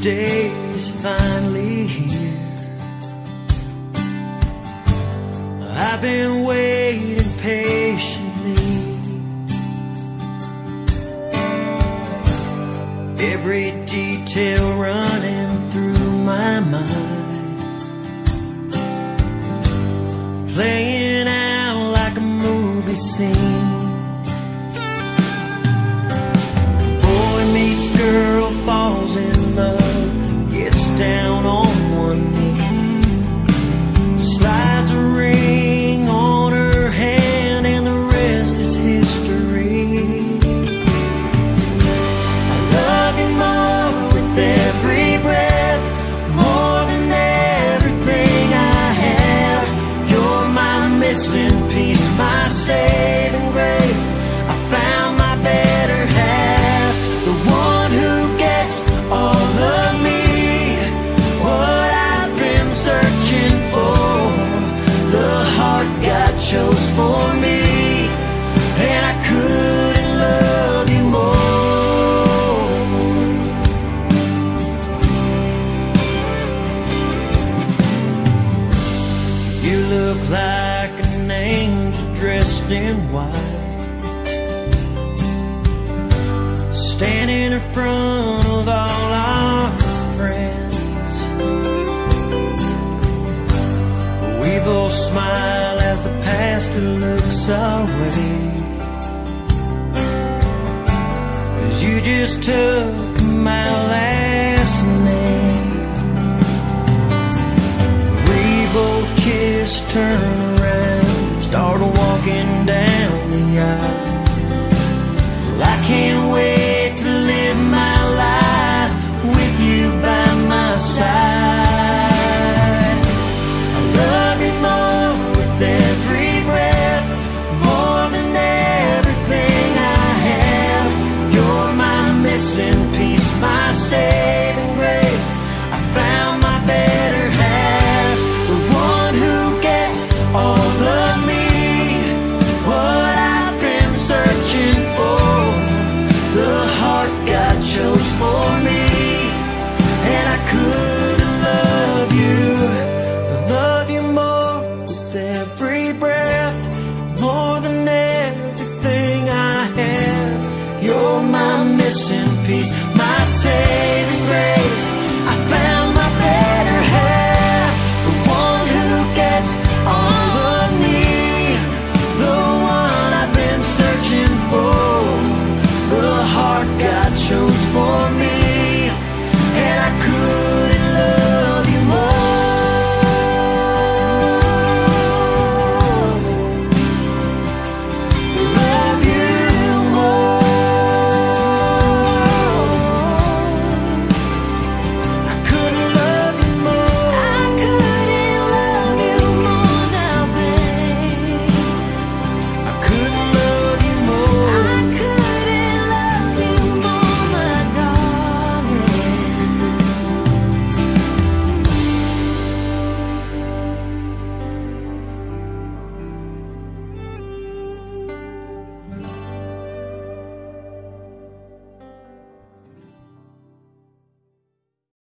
day is finally here. I've been waiting patiently. Every detail running through my mind, playing out like a movie scene. look like an angel dressed in white Standing in front of all our friends We both smile as the past looks away. way Cause you just took walking say